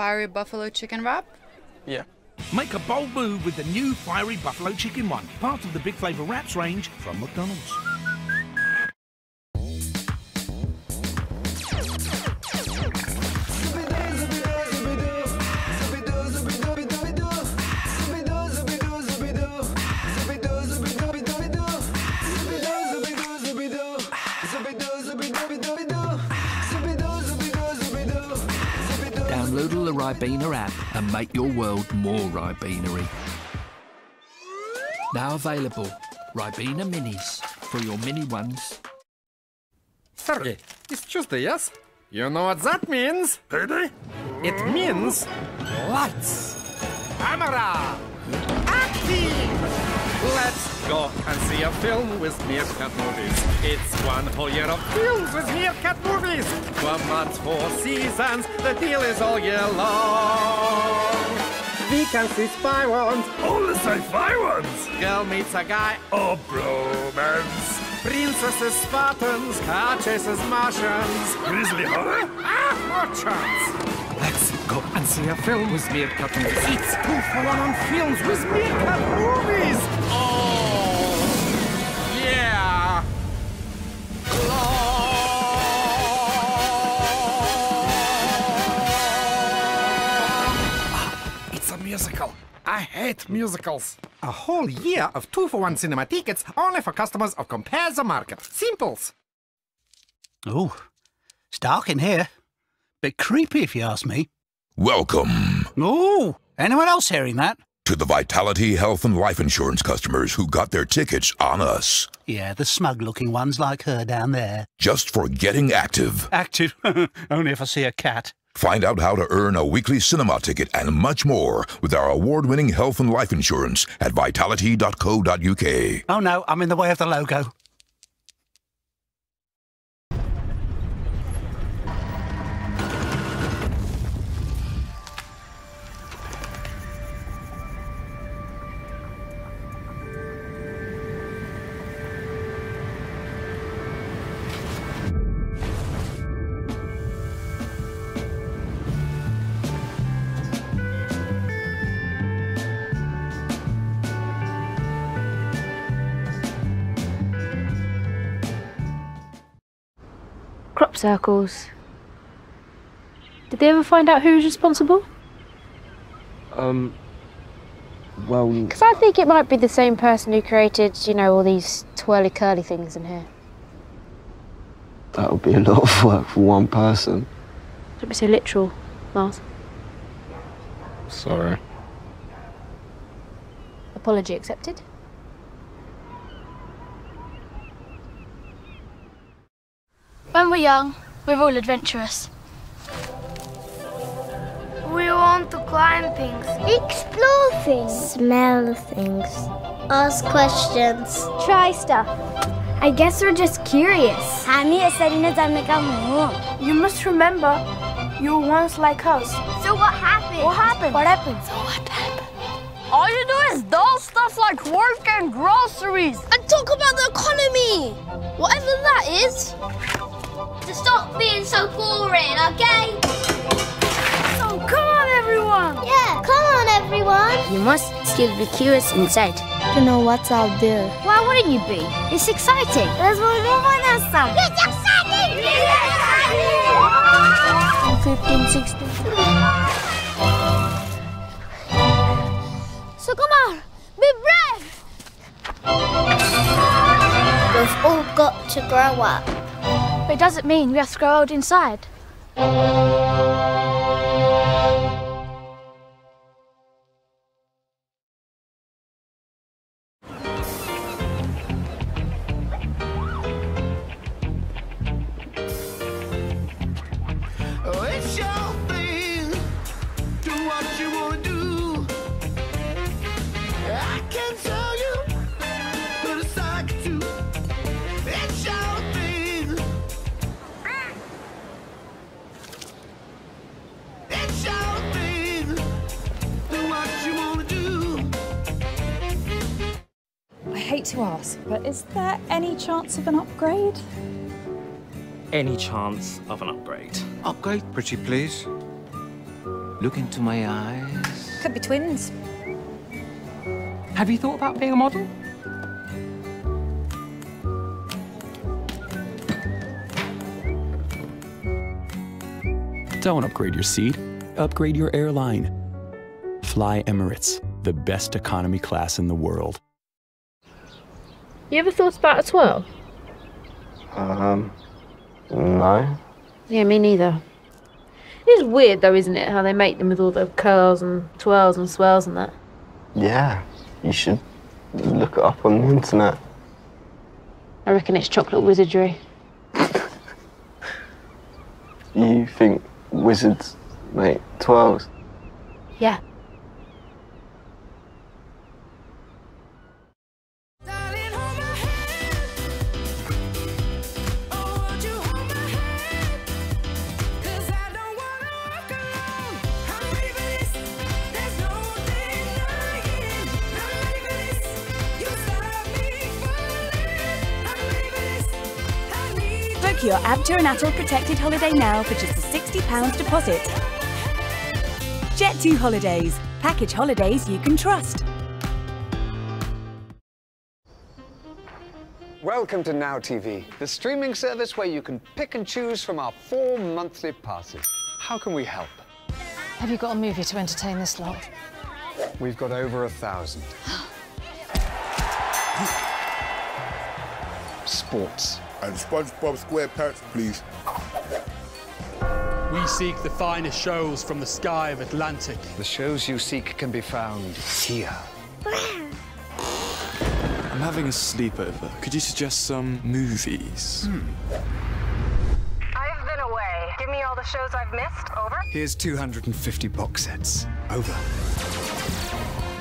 fiery buffalo chicken wrap? Yeah. Make a bold move with the new Fiery Buffalo Chicken one, part of the Big Flavour Wraps range from McDonald's. Ribena app and make your world more Ribenery. Now available, Ribena Minis for your mini ones. Sergey, it's Tuesday, yes? You know what that means? Payday? It means lights, camera, acting. Let's go and see a film with Meerkat Movies. It's one whole year of films with Meerkat Movies. One month, four seasons. The deal is all year long. We can see spy ones. All the sci-fi ones! Girl meets a guy. Oh, bromance! Princesses, Spartans, car chases, Martians. Grizzly horror? Ah, what chance? Let's and see a film with Meerkat Movies. It's two for one on films with Meerkat Movies. Oh, yeah. It's a musical. I hate musicals. A whole year of two for one cinema tickets only for customers of Compare the Market. Simples. Oh, it's dark in here. Bit creepy if you ask me. Welcome Oh, anyone else hearing that? to the Vitality Health and Life Insurance customers who got their tickets on us Yeah, the smug looking ones like her down there. just for getting active. Active. Only if I see a cat. Find out how to earn a weekly cinema ticket and much more with our award winning health and life insurance at vitality.co.uk. Oh no, I'm in the way of the logo. Circles. Did they ever find out who was responsible? Um. Well, Because I think it might be the same person who created, you know, all these twirly curly things in here. that would be a lot of work for one person. Don't be so literal, Mars. Sorry. Apology accepted. When we're young, we're all adventurous. We want to climb things, explore things, smell things, ask questions, try stuff. I guess we're just curious. You must remember, you were once like us. So what happened? What happened? What happened? So what happened? All you do is dull stuff like work and groceries. And talk about the economy. Whatever that is. To stop being so boring, okay? So come on, everyone. Yeah, come on, everyone. You must still be curious inside. To know what's out there. Why wouldn't you be? It's exciting. That's what we want us some. It's exciting! It's exciting! 15, 16. So come on, be brave! We've all got to grow up. But it doesn't mean we have to grow old inside. To ask, but is there any chance of an upgrade? any chance of an upgrade? Upgrade? Pretty please. Look into my eyes. Could be twins. Have you thought about being a model? Don't upgrade your seat, upgrade your airline. Fly Emirates, the best economy class in the world. You ever thought about a twirl? Um, no. Yeah, me neither. It is weird though, isn't it? How they make them with all the curls and twirls and swirls and that. Yeah, you should look it up on the internet. I reckon it's chocolate wizardry. You think wizards make twirls? Yeah. Book your ABTA and ATOL Protected holiday now for just a £60 deposit. Jet2 Holidays. Package holidays you can trust. Welcome to Now TV, the streaming service where you can pick and choose from our four monthly passes. How can we help? Have you got a movie to entertain this lot? We've got over a thousand. Sports. And SpongeBob SquarePants, please. We seek the finest shows from the sky of Atlantic. The shows you seek can be found here. I'm having a sleepover. Could you suggest some movies? Hmm. I've been away. Give me all the shows I've missed. Over. Here's 250 box sets. Over.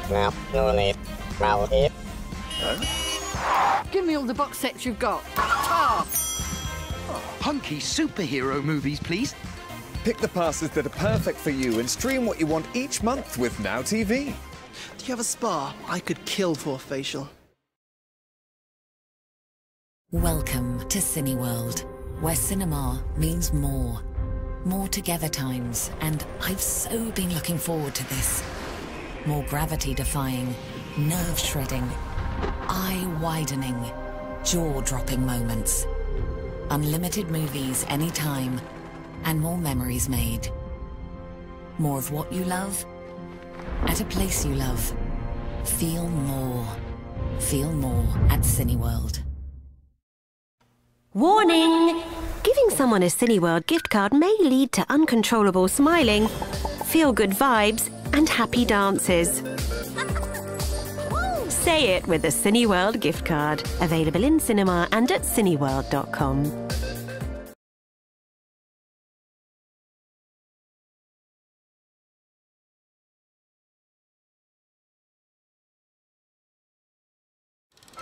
Now, no need. Now, here. Give me all the box sets you've got. Ah! Punky superhero movies, please. Pick the passes that are perfect for you and stream what you want each month with Now TV. Do you have a spa? I could kill for a facial. Welcome to Cineworld, where cinema means more. More together times, and I've so been looking forward to this. More gravity defying, nerve shredding, eye widening, jaw dropping moments. Unlimited movies anytime, and more memories made. More of what you love, at a place you love. Feel more. Feel more at Cineworld. Warning! Giving someone a Cineworld gift card may lead to uncontrollable smiling, feel good vibes, and happy dances. Say it with a Cineworld gift card. Available in cinema and at cineworld.com.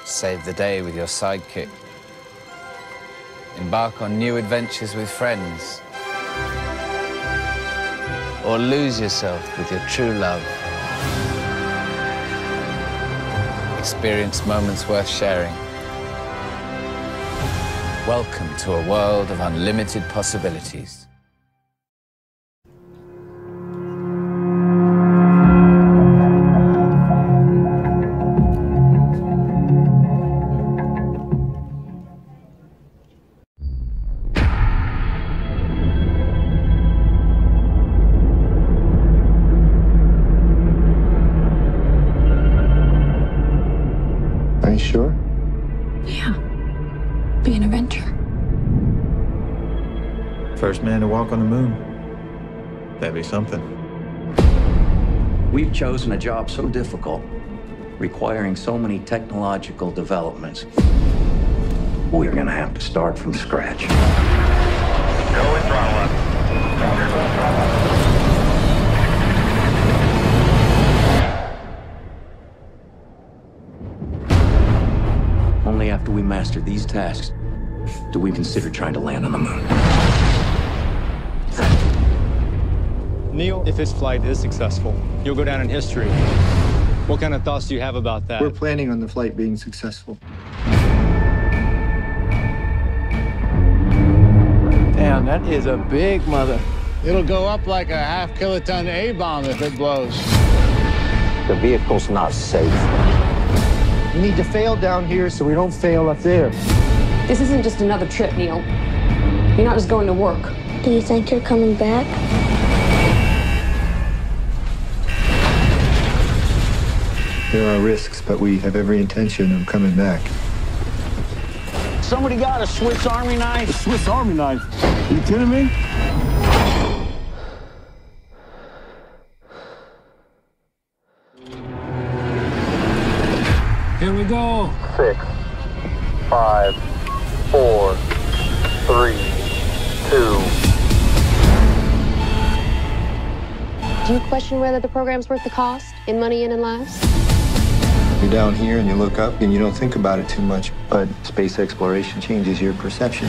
Save the day with your sidekick. Embark on new adventures with friends. Or lose yourself with your true love. Experience moments worth sharing. Welcome to a world of unlimited possibilities. Yeah. Being a venture. First man to walk on the moon. That'd be something. We've chosen a job so difficult, requiring so many technological developments. We're gonna have to start from scratch. Only after we master these tasks do we consider trying to land on the moon. Neil, if this flight is successful, you'll go down in history. What kind of thoughts do you have about that? We're planning on the flight being successful. Damn, that is a big mother. It'll go up like a half kiloton A-bomb if it blows. The vehicle's not safe. We need to fail down here so we don't fail up there. This isn't just another trip, Neil. You're not just going to work. Do you think you're coming back? There are risks, but we have every intention of coming back. Somebody got a Swiss Army knife? A Swiss Army knife? You kidding me? Here we go. Six, five, four, three, two. Do you question whether the program's worth the cost in money and in lives? You're down here and you look up and you don't think about it too much, but space exploration changes your perception.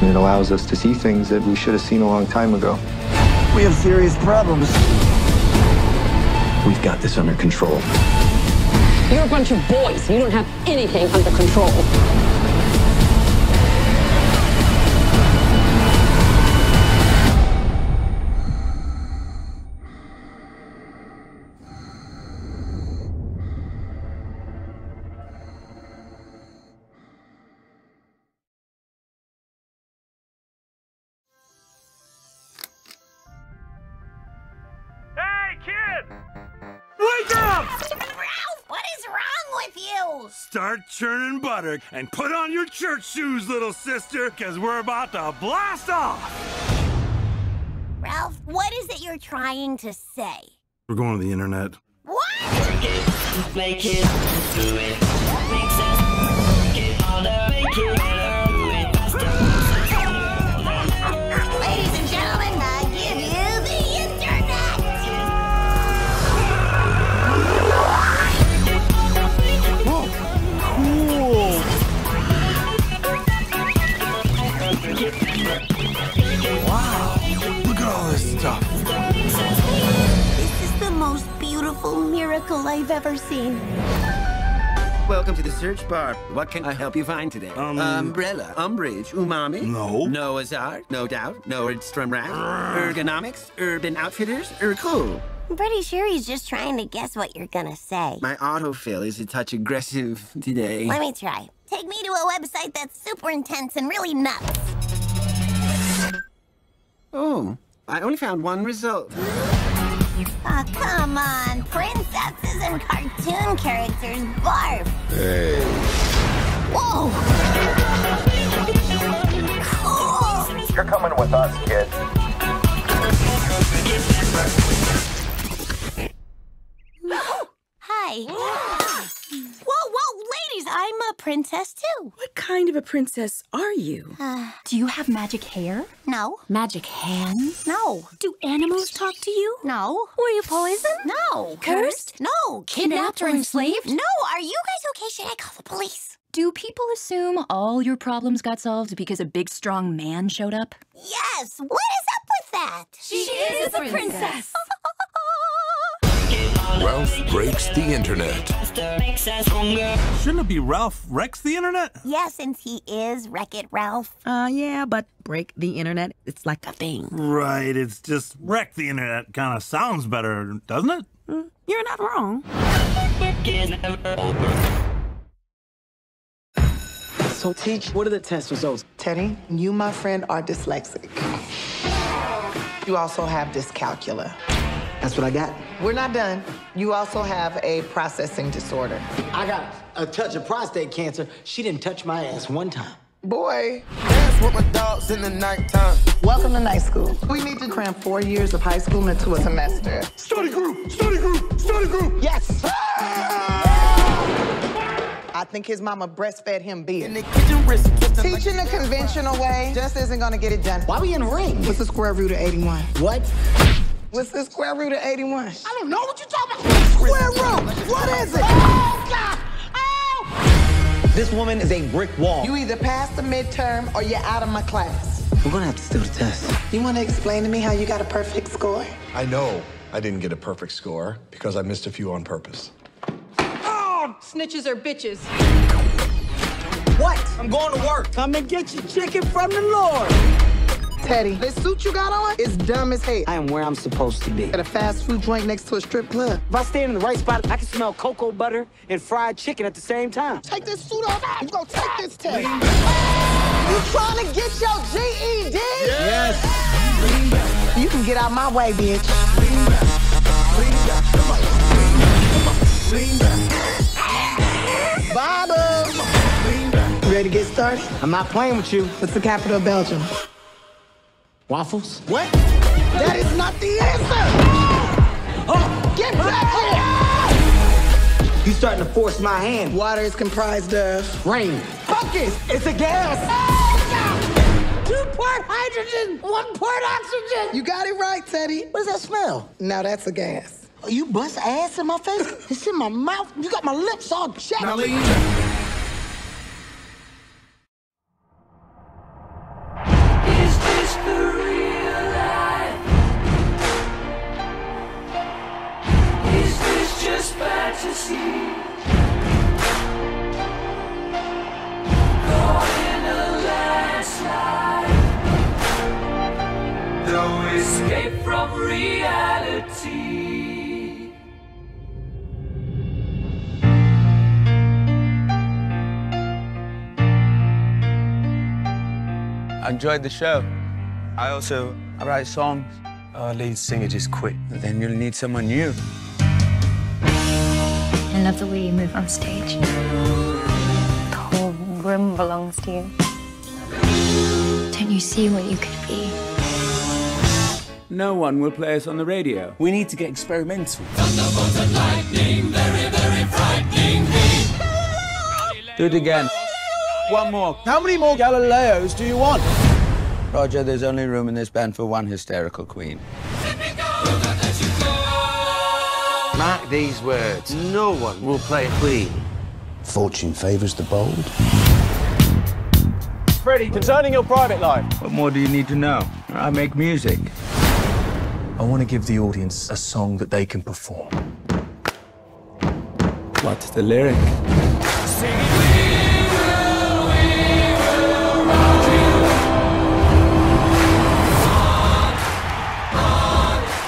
And it allows us to see things that we should have seen a long time ago. We have serious problems. We've got this under control. You're a bunch of boys. You don't have anything under control. With? Start churning butter and put on your church shoes, little sister, because we're about to blast off! Ralph, what is it you're trying to say? We're going to the internet. What? Make it, do it. Miracle I've ever seen. Welcome to the search bar. What can I help you find today? Um, Umbrella, umbrage, umami. No. Noah's Ark, no doubt. No Nordstrom Rack. Ergonomics, Urban Outfitters, er cool. I'm pretty sure he's just trying to guess what you're gonna say. My autofill is a touch aggressive today. Let me try. Take me to a website that's super intense and really nuts. Oh, I only found one result. Oh, come on. Princesses and cartoon characters barf. Hey. Whoa! Cool! You're coming with us, kid. Kind of a princess are you? Uh, Do you have magic hair? no. Magic hands? No. Do animals talk to you? No. Were you poisoned? No. Cursed? No. Kidnapped or enslaved? No. Are you guys okay? Should I call the police? Do people assume all your problems got solved because a big, strong man showed up? Yes. What is up with that? She is a princess. Ralph breaks the internet. Shouldn't it be Ralph Wrecks the internet? Yeah, since he is Wreck It Ralph. Uh, yeah, but break the internet, it's like a thing. Right, it's just wreck the internet kind of sounds better, doesn't it? You're not wrong. So, teach, what are the test results? Teddy, you, my friend, are dyslexic. You also have dyscalculia. That's what I got. We're not done. You also have a processing disorder. I got a touch of prostate cancer. She didn't touch my ass one time. Boy. Dance with my dogs in the nighttime. Welcome to night school. We need to cram four years of high school into a semester. Study group, study group, study group. Yes. Ah! I think his mama breastfed him beer. Teaching the conventional way just isn't gonna get it done. Why we in a ring? What's the square root of 81? What? What's the square root of 81? I don't know what you're talking about. Square root! What is it? Oh, God! Oh! This woman is a brick wall. You either pass the midterm or you're out of my class. We're gonna have to steal the test. You wanna explain to me how you got a perfect score? I know I didn't get a perfect score because I missed a few on purpose. Oh! Snitches are bitches. What? I'm going to work. Come and get your chicken from the Lord. Teddy, this suit you got on is dumb as hell. I am where I'm supposed to be. At a fast food joint next to a strip club. If I stand in the right spot, I can smell cocoa butter and fried chicken at the same time. Take this suit off. You go take this test. You trying to get your GED? Yes. You can get out my way, bitch. Baba. Ready to get started? I'm not playing with you. What's the capital of Belgium? Waffles? What? That is not the answer! Oh. Get back here! You starting to force my hand. Water is comprised of rain. Focus! It's a gas. Oh, Two part hydrogen, one part oxygen. You got it right, Teddy. What does that smell? Now that's a gas. Oh, you bust ass in my face? It's in my mouth. You got my lips all chapped. Escape from reality. I enjoyed the show. I also I write songs. Our lead singer just quit. Then you'll need someone new. I love the way you move on stage. The whole room belongs to you. Don't you see what you could be? No one will play us on the radio. We need to get experimental. Do it again. One more. How many more Galileos do you want? Roger, there's only room in this band for one hysterical queen. Mark these words. No one will play a queen. Fortune favours the bold. Freddie, concerning your private life. What more do you need to know? I make music. I want to give the audience a song that they can perform. What's the lyric?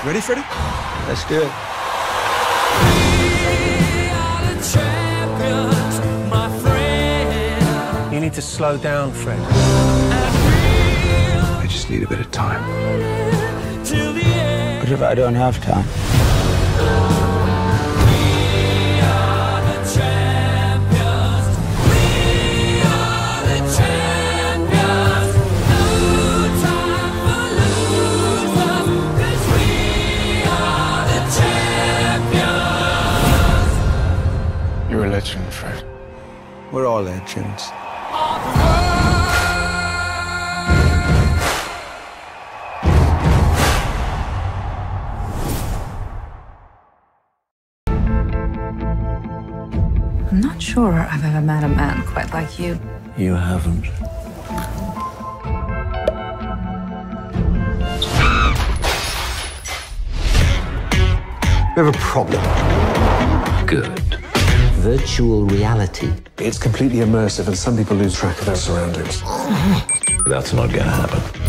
Ready, Freddie? Let's do it. To slow down, Fred. I just need a bit of time. What if I don't have time? You're a legend, Fred. We're all legends. Sure I've ever met a man quite like you. You haven't. We have a problem. Good. Virtual reality. It's completely immersive, and some people lose track of their surroundings. That's not gonna happen.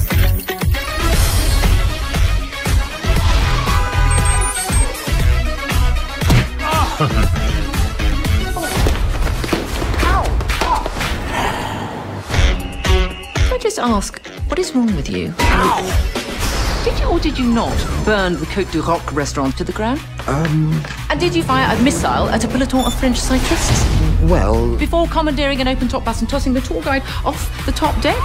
Just ask, what is wrong with you? Did you or did you not burn the Côte du Roc restaurant to the ground? Um, And did you fire a missile at a peloton of French cyclists? well, Before commandeering an open top bus and tossing the tour guide off the top deck?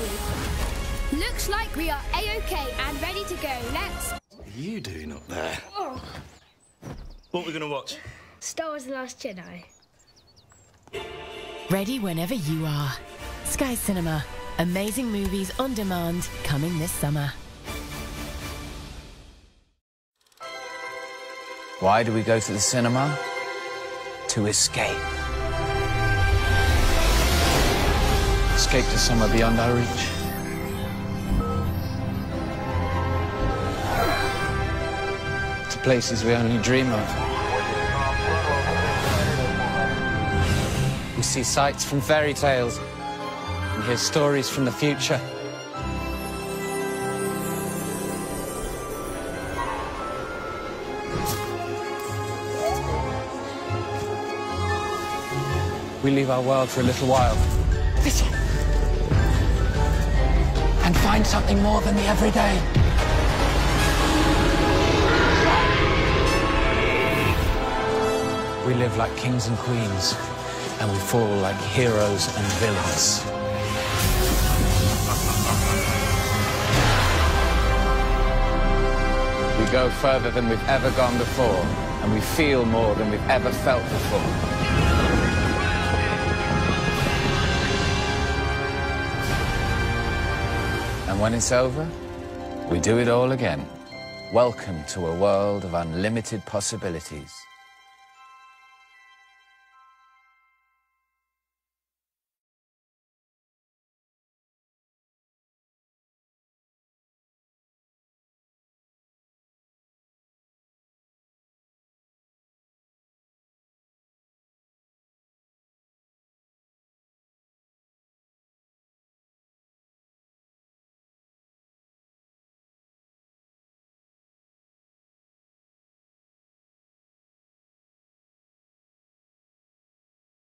Always ready. Looks like we are A-OK and ready to go. Let's... What are you doing up there? Oh, What are we going to watch? Star Wars The Last Jedi. Ready whenever you are. Sky Cinema. Amazing movies on demand coming this summer. Why do we go to the cinema? To escape. Escape to somewhere beyond our reach. To places we only dream of. We see sights from fairy tales and hear stories from the future. We leave our world for a little while. And find something more than the everyday. We live like kings and queens, and we fall like heroes and villains. We go further than we've ever gone before, and we feel more than we've ever felt before. When it's over, we do it all again. Welcome to a world of unlimited possibilities.